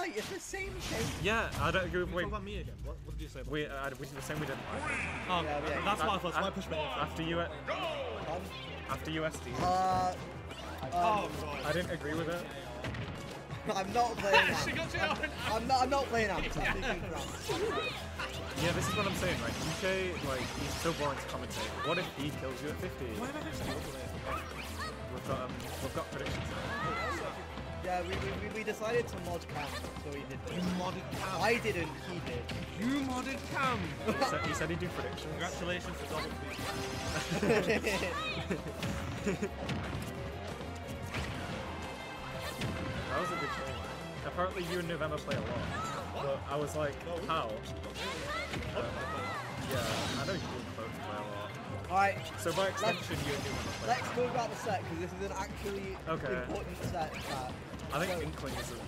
Knight. It's the same thing. Yeah, I don't agree with. Talk Wait, about me again. What, what did you say? About we, uh, we did the same. We didn't. Like. Oh, Yeah, yeah. that's why I thought. So I Af- pushed me. After you, after USD, uh, Oh, um, I didn't agree with it. I'm not playing. She Ant. got you out. I'm not. I'm not playing Ant. I'm thinking Ant. Yeah, this is what I'm saying. Like UK, like he's so boring to commentate. What if he kills you at 50? Why have I fixed Yeah, we, we, we- we decided to mod Cam, so he did. You modded Cam. I didn't. He did. You modded Cam. He said, he said he'd do predictions. Congratulations to Double B. That was a good show. Apparently you and November play a lot. But I was like, how? Um, yeah, I know you and both play a lot. Alright, So by extension, you and November play. let's talk about the set because this is an actually Okay. important set. Chat. I think Inkling is a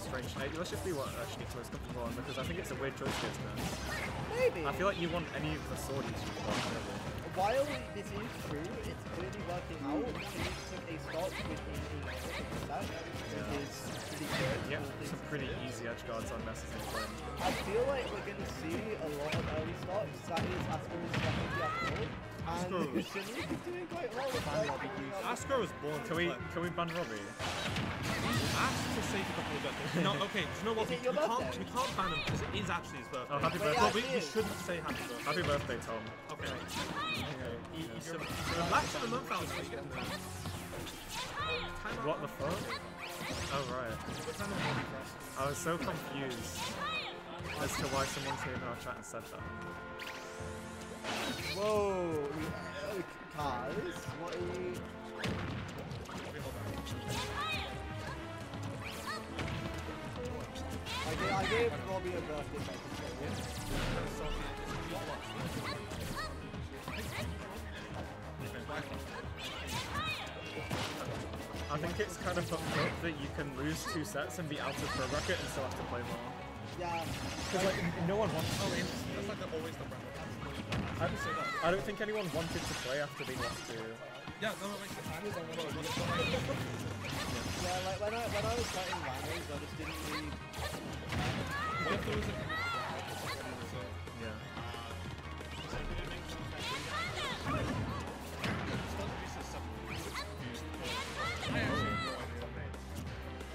strange name. Let's just see what uh, Shinito is comfortable on because I think it's a weird choice against this. Maybe. I feel like you want any of the swordies you've got. While this is true, it's clearly working out. to a stop with a set, which Yeah. is pretty good. Things some pretty easy edge guards on Inkling. I feel like we're going to see a lot of early stops. That is Ascro's strategy after all. And Ascro's. Is doing quite well with that. Was born Can we play. can we ban Robbie? Ask to save a couple of objectives. No, okay. Do you know what? Is We, we can't we can't ban him because it is actually his birthday. Oh, happy birthday! But we, we shouldn't say happy birthday. Happy birthday, Tom. Okay. Okay. He's a relax on the month out. so you get there. What the fuck? Oh right. Time out movie first. I was so confused as to why someone's here in our chat and said that. Whoa. uh, Cars, what are we... Okay, hold on. I gave, I gave Robbie a birthday. I think it's kind of fucked up that you can lose two sets and be out of pro bracket and still have to play more. Yeah. Because like no one wants. Oh, interesting. That's like the always the brand. I, I don't think anyone wanted to play after they lost to. Yeah, no, no, it makes sense. Yeah, like when I when I was writing Rhinos, I just didn't really. What if there was a Yeah.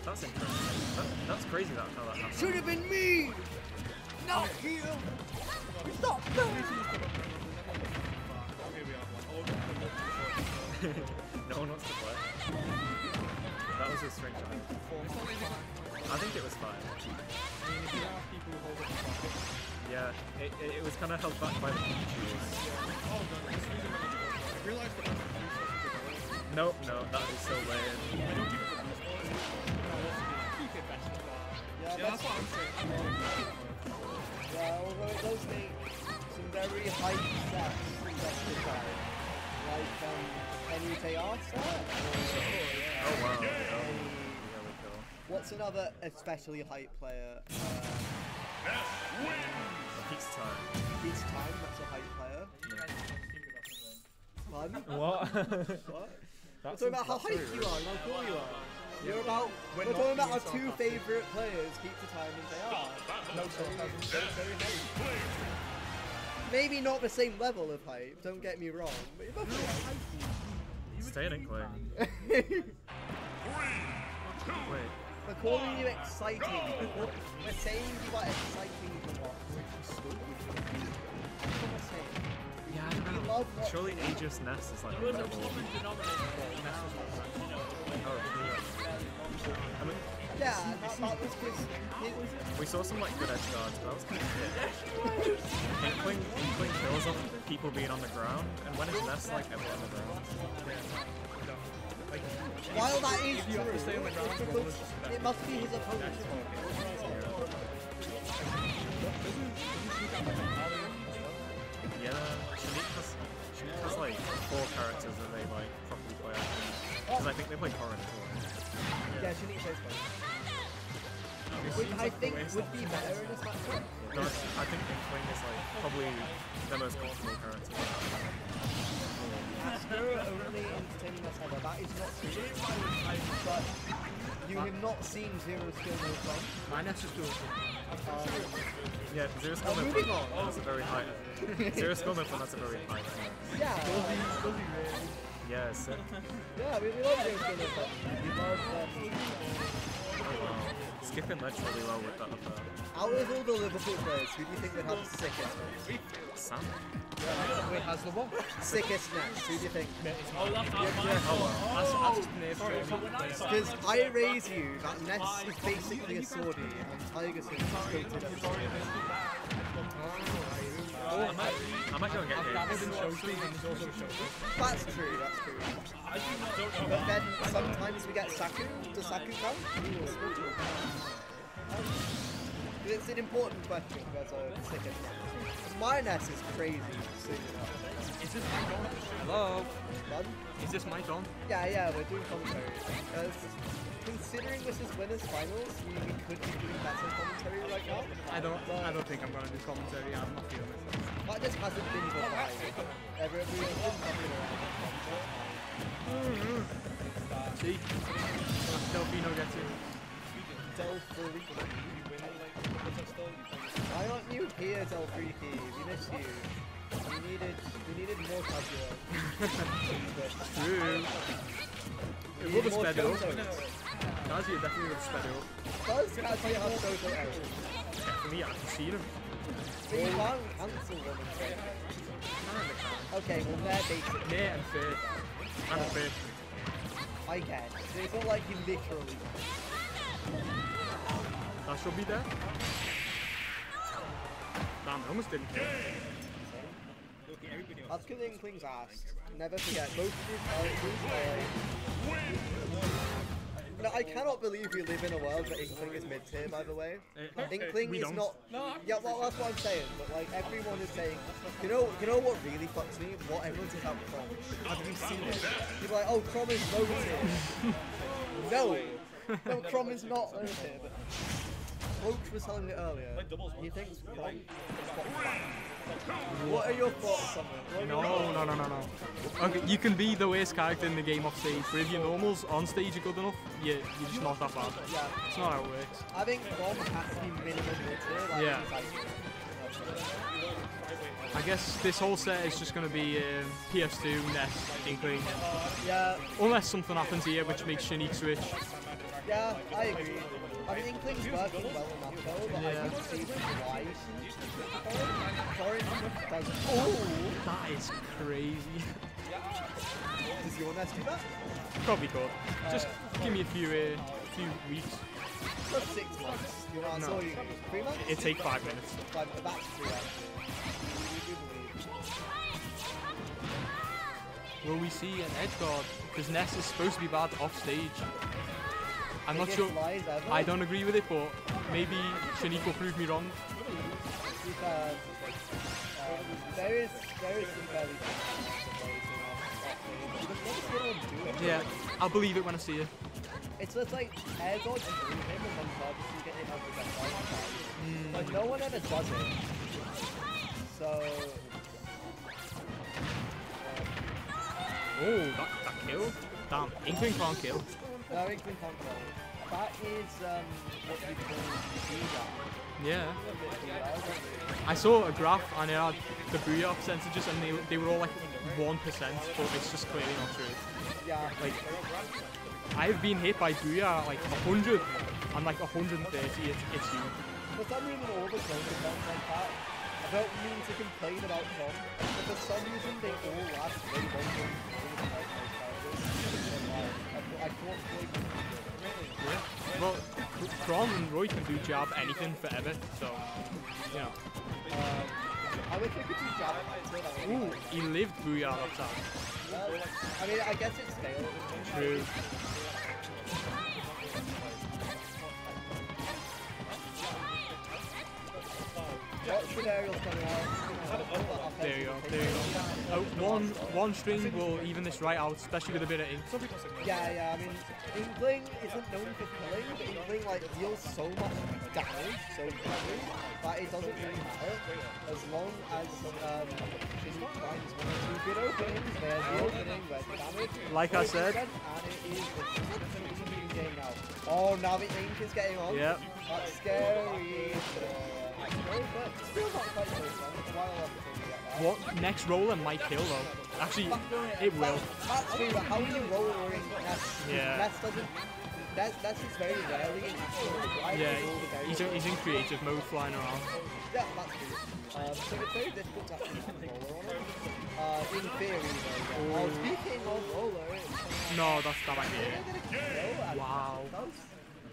That's interesting. That, that's crazy that how that happened. Should have been me, not you. No one wants to play. That was a strange time. I think it was fine. Yeah, it, it, it was kind of held back by the. Nope, no, that is so lame. Yeah, that's what I'm saying. Yeah, although it does make some very hype sets just to try. Like, um, NUKR set? Oh wow. Yeah, any, really cool. what's another especially hype player? Uh, Pete's time. Beats Time, that's a hype player. Pardon? What? What? We're That's talking about how hype you are and how cool you are. You're about, we're, not talking about our two sarcastic. favourite players, Keep the Time and they are. No sarcasm. Maybe not the same level of hype, don't get me wrong, but you're both hype. Stay in Inkling. Wait. We're calling you exciting. We're we're saying you are exciting to watch. Surely Aegis Nest is like incredible. Oh, yeah. I mean, Yeah, that, that was because we saw some like good edge guards, but that was kind of shit. Inkling, Inkling kills off people being on the ground, and when it's Nest, like everyone on the ground. while that is true, it's it must be his opponent's four characters that they like properly play out. Because I think they play Corrin as well. Yeah, she needs those Which I think would be better in this matchup. No, I think Inkling is like probably their most comfortable character. Ascro only entertaining us ever. That is not true. But you have not seen Zero Skill No Fun? My Ness is cool. Yeah, zero skill Oh, no moving on. That's a very high. zero skill fun. That's a very high. yeah, Yes. yeah, we, we love Zero Skill No Fun. We love um, Oh wow. Skipping ledge really well with that upper. Out of all the Liverpool players, who do you think would have the sickest nets? Sam. Wait, has the what? Sickest nets, who do you think? Oh, that's not my yeah. fault. Ask, ask Nate. Because I raise you that Ness is basically a Swordy and Tigerson is tilted at oh, I might, I might go and get I've him. dabbled in Shoshi and there's also a That's true, that's true. But then sometimes we get Saku. Does Saku count? It's an important question a second. My Ness is crazy. So, you know. Is this my turn? Hello? Done? Is this my turn? Yeah, yeah, we're doing commentary. Because considering this is winners finals, we, we could be doing better commentary right now. I don't, I don't think I'm gonna do commentary. I'm not feeling it. That just hasn't been the vibe. Every, we have been talking around. Mm-hmm. See? Delfino gets it. Delfrico. Why aren't you here, Delfriki? We miss you. We needed, we needed more Kazuya. True. It would have sped up. Kazuya definitely would have sped up. Does Kazuya have Shoto errors? Definitely, I can see them. But you can't cancel them. Okay, well they're basic. And Faye. And Faye. I it. It's not like you literally. That should be there. Damn, I almost didn't hit. That's because Inkling's asked. Never forget, both of these are like... No, I cannot believe we live in a world where Inkling is mid tier, by the way. Eh, Inkling is don't. not. Yeah, well, that's what I'm saying. But like everyone is saying, you know, you know what really fucks me? What everyone says about Chrom. Have you seen it? People are like, oh, Chrom is low tier. no, no, Chrom is not low tier. But Roach was telling me earlier. He thinks Chrom is top five. What are your thoughts on it? What are your No, no, no, no, no. Okay, you can be the worst character in the game off stage, but if your normals on stage are good enough, you, you're just not that bad. Yeah, It's not how it works. I think Chrom has to be minimum mid. Like, Yeah. like, I guess this whole set is just going to be um, PS2, Ness, Inkling. yeah, Unless something happens here which makes Shaneak switch. Yeah, I agree. I mean, Inkling's working well enough though, but I can see why. Thorin does. Oh! That is crazy. Does your nest do that? Probably could. Just give me a few uh, few weeks. Six months. You know, that's No. you Three months? It'd take five minutes. Five, true actually. We. Will we see an edge guard? Because Ness is supposed to be bad off stage. I'm not sure. I don't agree with it, but maybe Shaneak will prove me wrong. Because there is there is some very good ways in off- off-stage. You just never see anyone do it. Yeah, I'll believe it when I see it. It's just like air dodge through him and then purposely get him out of the fight. Hmm. Like no one ever does it. So Oh, that, that kill? Damn, Inkling can't kill. No go. That is um what you call. Yeah. It? I saw a graph and it had the booyah percentages and they, they were all like 1%, but it's just clearly not true. Yeah. Like, I've been hit by booyah like 100 and like 130, it's, it's huge. For some reason all the like that. I don't mean to complain about Tom, but for some reason they all last way longer than Well, Chrom and Roy can do jab anything forever, so, you know. Um, I wish I could do jab Ooh, he lived booyah time. Well, I mean, I guess it's scale. True. There you go, there you go. Uh, one, one string will even this right out, especially with a bit of ink. Yeah, yeah, I mean, Inkling isn't known for killing, but Inkling, like, deals so much damage so quickly that it doesn't really matter. As long as, um, she finds one or two good openings, there's the opening, there's the damage. Like I said- And it is the game now. Oh, now the ink is getting on. Yep. That's scary. Uh, scary, but it still not quite close. man. It's a while off before we get that. What next roller might kill though? Actually, it will. That's how are you rolling Yeah. Doesn't. Ness, Ness is very rarely. Yeah, he's, he's in creative mode flying around. Yeah, that's true. Um, so it's very difficult to actually roller on it. Uh, in theory, though. Yeah. Oh, speaking of roller, it's No, that's that might be it. No, Wow.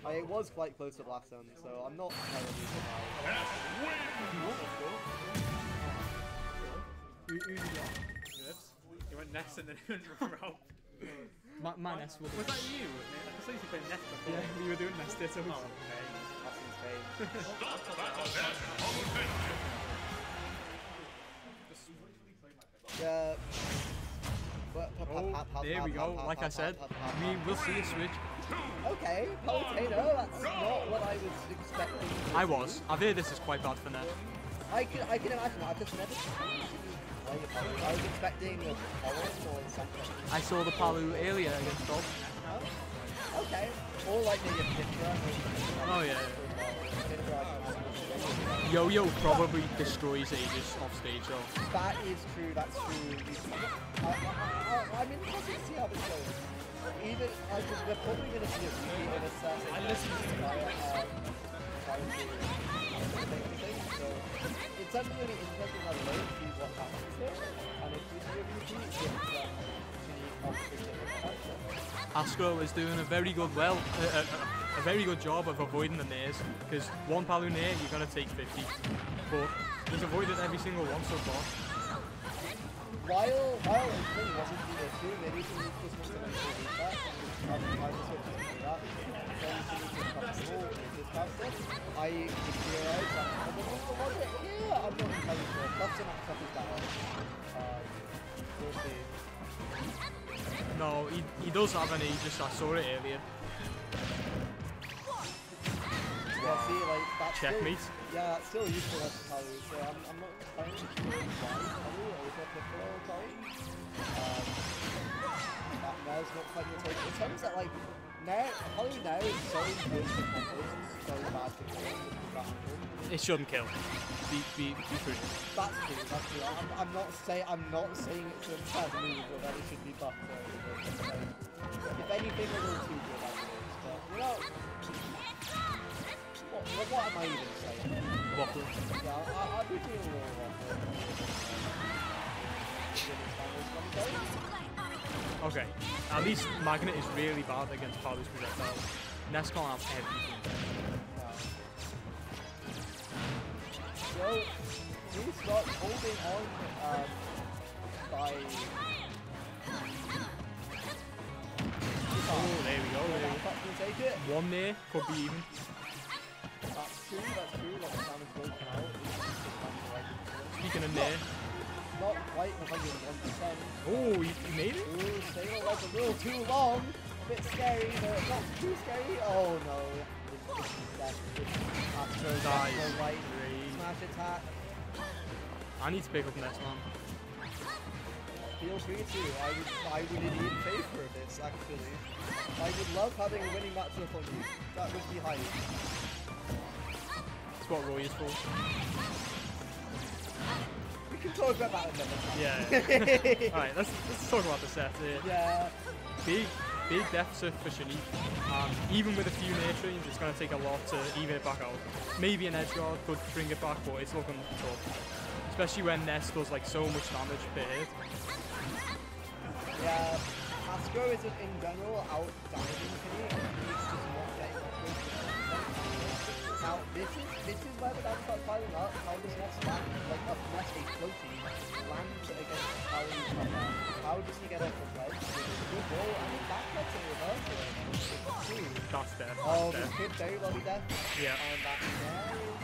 Close. I, it was quite close to the last time, so I'm not terribly surprised. Who, who you got? You went Ness and then Ralph. My, my nest was. Was that you? I saw you playing Ness before. Yeah, you were doing nest it. Oh, okay. That's insane. Yeah. But, pop, Oh, pop, pop, there pop, we go. pop, Like I pop, said, pop, pop, we will see a switch. Okay, potato. That's not what I was expecting. I was. I hear this is quite bad for net. I can, I can imagine. I've just never seen Palu. I was expecting a Forest or something. I saw the Palu earlier against Bob. Oh, okay. Or like maybe a Pitra. Oh yeah. Yo-Yo probably destroys Aegis off stage though. That is true. That's true. I, I, I, I'm interested to see how this goes. Even just, we're probably going to see a repeat of a set. I listened to So it's something really interesting how they see what happens here, and if we see a repeat, it's um, unique competition. Ascro is doing a very good well, a, a, a very good job of avoiding the nairs. Because one Palu nair, you're gonna take 50, but he's avoided every single one so far. While while wasn't the issue, maybe wants to he's that. Um, I just hope he can do that. So he can just comfortable with his character. I that I'm the I'm not entirely sure. Is better. Um, we'll see. No, he, he does have an Aegis, I saw it earlier. See, like that's Checkmate. Still, yeah, that's still useful as a Palu, so I'm, I'm not sure why Palu over Piccolo Palu. Um, that Nair's not quite gonna take. It turns out like Nair, Palu now is so good for combos and so bad. It's baffling. It shouldn't kill. Be, be, be prudent. That's true. That's true. I'm, I'm not saying I'm not saying it's a bad move or that it should be buffed. Or anything. Like, if anything, a little too good, I. But you know, what, am I even saying? Waffle. Yeah, I, I'd be feeling a little rough. Okay. At least Magnet is really bad against Palu's projectiles. Ness can't have everything. So, we start holding on um, by. Oh, there we go. There we can take it. go. One there, could be even. True, that's true. Like, damage broken out. Speaking of nair. Not quite 101%. Oh, he, he made it? Ooh, staying like a little too long. A bit scary, but not too scary. Oh no. It's, it's death. Nice. Great. Smash attack. I need to pick up Ness, man. Feel free to. I would, I would in favor of this, actually. I would love having a winning matchup on you. That would be hype. That's what Roy is for. We can talk about that time. Yeah. Alright, let's, let's talk about the set here. yeah. Big, big deficit for Shaneak. Um, even with a few nair it's going to take a lot to even it back out. Maybe an edge guard could bring it back, but it's looking tough. Especially when Ness does like so much damage per hit. Yeah. Ascro is in general out this is this is where the starts piling up. How does Ness land like up Ness a floaty lands against Palu's cover? How does he get up the ledge? Good roll and a back lets a reversal. That's dead. Oh, this could very well be death. Yeah. And that there is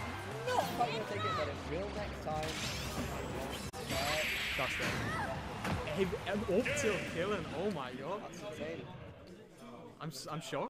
not quite gonna take it, but it will next time. That's dead. Hey, up till killing. Oh my god. that's insane. I'm, I'm shocked.